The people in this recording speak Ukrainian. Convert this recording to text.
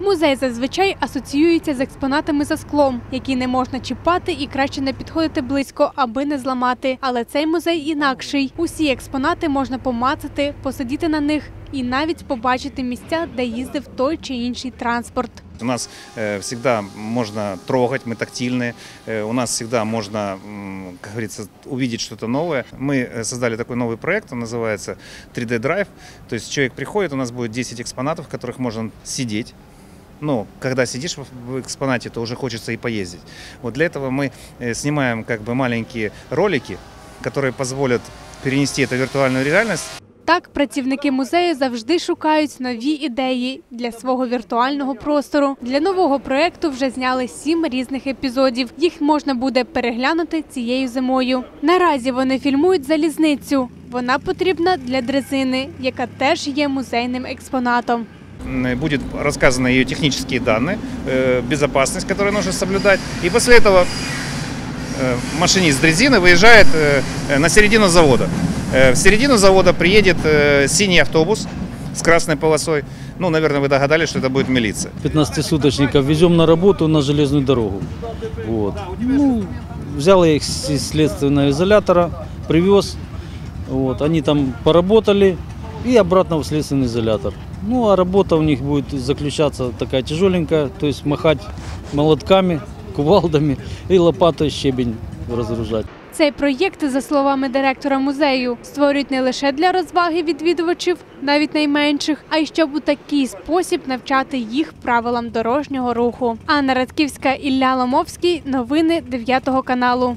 Музей зазвичай асоціюється з експонатами за склом, які не можна чіпати і краще не підходити близько, аби не зламати. Але цей музей інакший. Усі експонати можна помацати, посидіти на них і навіть побачити місця, де їздив той чи інший транспорт. У нас э, всегда можно трогать, мы тактильные, э, у нас всегда можно, м, как говорится, увидеть что-то новое. Мы э, создали такой новый проект, он называется 3D Drive. То есть человек приходит, у нас будет 10 экспонатов, в которых можно сидеть. Ну, когда сидишь в в экспонате, то уже хочется и поездить. Вот для этого мы э, снимаем как бы маленькие ролики, которые позволят перенести это в виртуальную реальность Так, працівники музею завжди шукають нові ідеї для свого віртуального простору. Для нового проекту вже зняли сім різних епізодів. Їх можна буде переглянути цією зимою. Наразі вони фільмують залізницю. Вона потрібна для дрезини, яка теж є музейним експонатом. Будет рассказаны ее технические данные, э, безопасность, которую нужно соблюдать. И после этого э, машинист дрезины выезжает э, на середину завода. В середину завода приедет синий автобус с красной полосой. Ну, наверное, вы догадались, что это будет милиция. 15-суточников везем на работу на железную дорогу. Вот. Ну, взял я их из следственного изолятора, привез. Вот. Они там поработали и обратно в следственный изолятор. Ну, а работа у них будет заключаться такая тяжеленькая, то есть махать молотками, кувалдами и лопатой щебень разгружать. Цей проєкт, за словами директора музею, створюють не лише для розваги відвідувачів, навіть найменших, а й щоб у такий спосіб навчати їх правилам дорожнього руху. Анна Радківська, Ілля Ломовський. Новини 9 каналу.